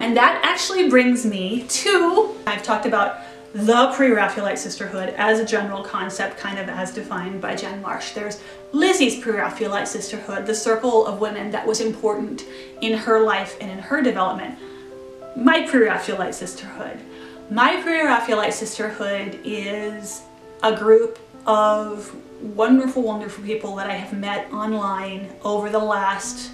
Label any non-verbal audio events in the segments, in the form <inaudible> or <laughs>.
And that actually brings me to, I've talked about the Pre-Raphaelite Sisterhood as a general concept, kind of as defined by Jan Marsh. There's Lizzie's Pre-Raphaelite Sisterhood, the circle of women that was important in her life and in her development. My Pre-Raphaelite Sisterhood. My Pre-Raphaelite Sisterhood is a group of wonderful, wonderful people that I have met online over the last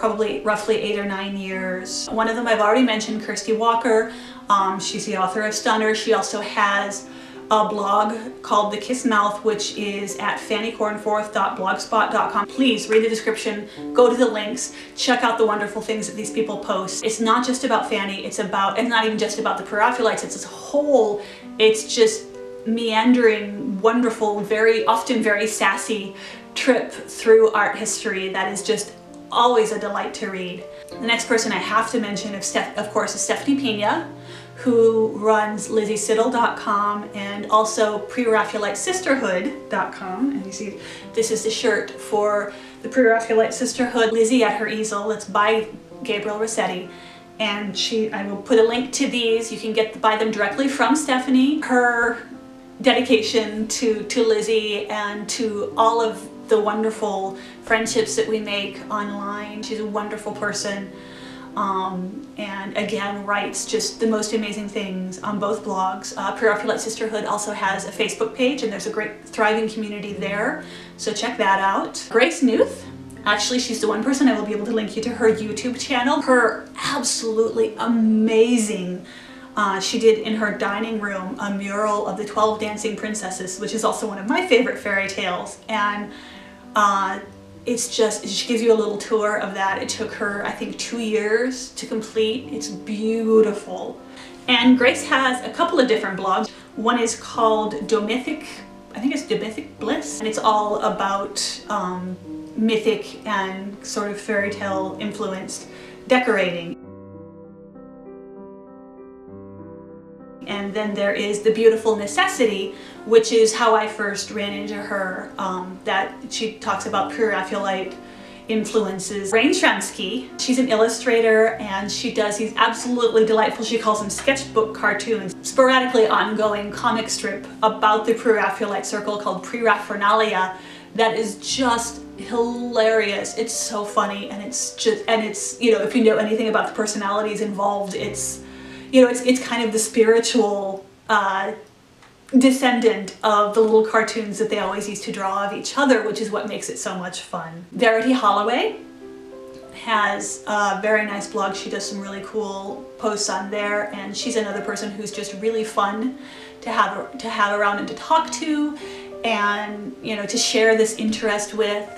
probably roughly eight or nine years. One of them I've already mentioned, Kirsty Walker. Um, she's the author of Stunner. She also has a blog called The Kiss Mouth, which is at fannycornforth.blogspot.com. Please read the description, go to the links, check out the wonderful things that these people post. It's not just about Fanny, it's about, and not even just about the Pre-Raphaelites, it's this whole, it's just meandering, wonderful, very often very sassy trip through art history that is just always a delight to read. The next person I have to mention, of, Steph of course, is Stephanie Pina, who runs LizzieSiddal.com and also Pre-Raphaelite And you see, this is the shirt for the Pre-Raphaelite Sisterhood, Lizzie at her easel. It's by Gabriel Rossetti. And she, I will put a link to these. You can get buy them directly from Stephanie. Her dedication to, to Lizzie and to all of the wonderful friendships that we make online. She's a wonderful person. Um, and again writes just the most amazing things on both blogs. Uh, Pre-Raphaelite Sisterhood also has a Facebook page and there's a great thriving community there, so check that out. Grace Nuth, actually she's the one person I will be able to link you to her YouTube channel. Her absolutely amazing uh, she did in her dining room a mural of the 12 dancing princesses, which is also one of my favorite fairy tales. And uh, it's just, she gives you a little tour of that. It took her, I think, two years to complete. It's beautiful. And Grace has a couple of different blogs. One is called Domythic, I think it's Domythic Bliss, and it's all about um, mythic and sort of fairy tale influenced decorating. Then there is The Beautiful Necessity, which is how I first ran into her, um, that she talks about Pre-Raphaelite influences. Raine Szramski, she's an illustrator and she does these absolutely delightful, she calls them sketchbook cartoons, sporadically ongoing comic strip about the Pre-Raphaelite circle called Pre-Raphernalia that is just hilarious. It's so funny and it's just, and it's, you know, if you know anything about the personalities involved, it's, you know, it's, it's kind of the spiritual uh, descendant of the little cartoons that they always used to draw of each other, which is what makes it so much fun. Verity Holloway has a very nice blog. She does some really cool posts on there and she's another person who's just really fun to have to have around and to talk to and you know to share this interest with.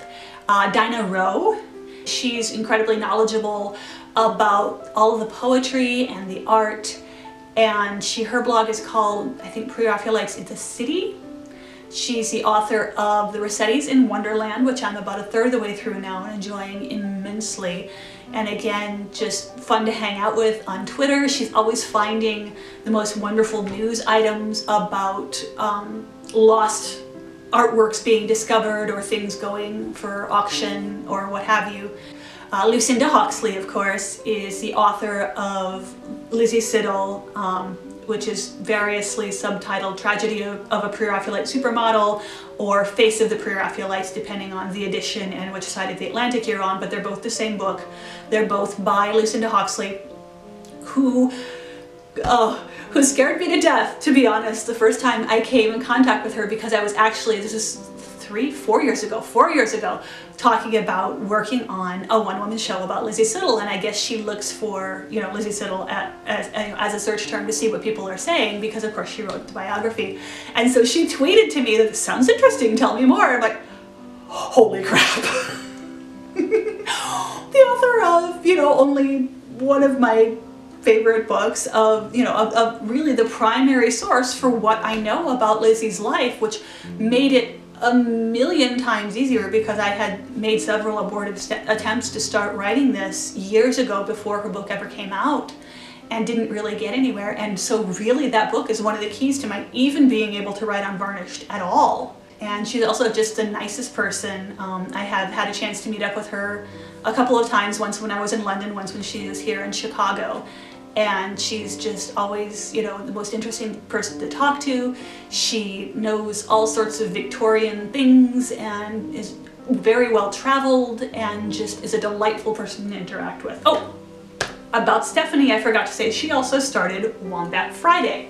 Uh, Dinah Roe, she's incredibly knowledgeable about all the poetry and the art and she her blog is called I think Pre-Raphaelites in the City. She's the author of The Rossettis in Wonderland, which I'm about a third of the way through now and enjoying immensely. And again, just fun to hang out with on Twitter. She's always finding the most wonderful news items about um, lost artworks being discovered or things going for auction or what have you. Uh, Lucinda Hawksley, of course, is the author of Lizzie Siddal, um, which is variously subtitled Tragedy of, of a Pre-Raphaelite Supermodel or Face of the Pre-Raphaelites, depending on the edition and which side of the Atlantic you're on, but they're both the same book. They're both by Lucinda Hawksley, who oh, who scared me to death, to be honest, the first time I came in contact with her because I was actually, this is three, four years ago, four years ago, talking about working on a one-woman show about Lizzie Siddal. And I guess she looks for, you know, Lizzie Siddal at, as, as a search term to see what people are saying because of course she wrote the biography. And so she tweeted to me that sounds interesting, tell me more. I'm like, holy crap. <laughs> the author of, you know, only one of my favorite books of, you know, of, of, really the primary source for what I know about Lizzie's life, which made it a million times easier because I had made several abortive attempts to start writing this years ago before her book ever came out and didn't really get anywhere. And so really that book is one of the keys to my even being able to write Unvarnished at all. And she's also just the nicest person. Um, I have had a chance to meet up with her a couple of times, once when I was in London, once when she was here in Chicago. And she's just always, you know, the most interesting person to talk to. She knows all sorts of Victorian things and is very well traveled and just is a delightful person to interact with. Oh, about Stephanie, I forgot to say she also started Wombat Friday.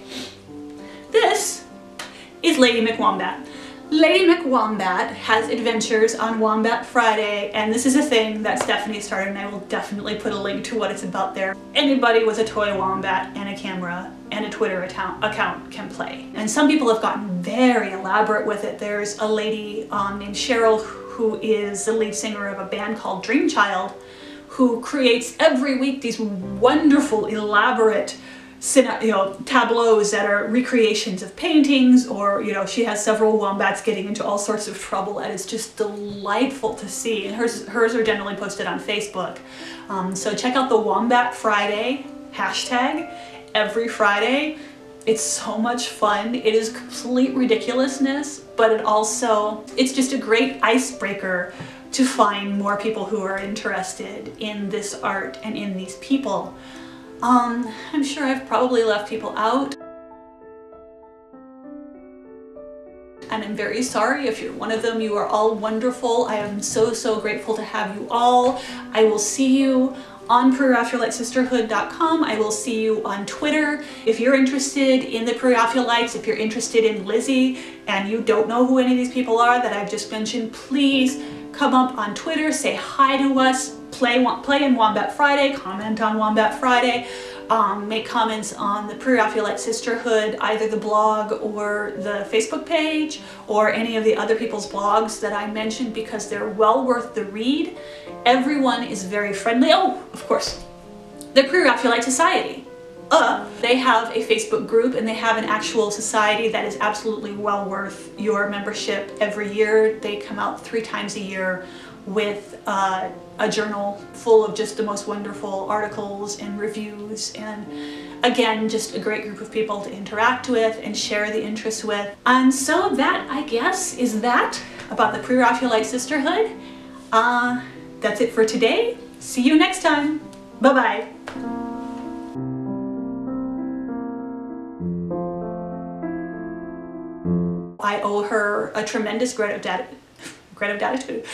This is Lady McWombat. Lady McWombat has adventures on Wombat Friday, and this is a thing that Stephanie started, and I will definitely put a link to what it's about there. Anybody with a toy wombat and a camera and a Twitter account, account can play. And some people have gotten very elaborate with it. There's a lady um, named Cheryl who is the lead singer of a band called Dreamchild, who creates every week these wonderful, elaborate you know, tableaus that are recreations of paintings or, you know, she has several wombats getting into all sorts of trouble and it's just delightful to see. And hers, hers are generally posted on Facebook. Um, so check out the Wombat Friday hashtag every Friday. It's so much fun. It is complete ridiculousness, but it also, it's just a great icebreaker to find more people who are interested in this art and in these people. Um, I'm sure I've probably left people out. And I'm very sorry if you're one of them. You are all wonderful. I am so, so grateful to have you all. I will see you on PreRaphaeliteSisterhood.com. I will see you on Twitter. If you're interested in the Pre-Raphaelites, if you're interested in Lizzie and you don't know who any of these people are that I've just mentioned, please come up on Twitter, say hi to us, play, play in Wombat Friday, comment on Wombat Friday, um, make comments on the Pre-Raphaelite Sisterhood, either the blog or the Facebook page, or any of the other people's blogs that I mentioned because they're well worth the read. Everyone is very friendly. Oh, of course, the Pre-Raphaelite Society. Uh, they have a Facebook group and they have an actual society that is absolutely well worth your membership every year. They come out three times a year with uh, a journal full of just the most wonderful articles and reviews and again just a great group of people to interact with and share the interests with. And so that I guess is that about the Pre-Raphaelite Sisterhood. Uh, that's it for today. See you next time. Bye-bye. I owe her a tremendous of, gratitude.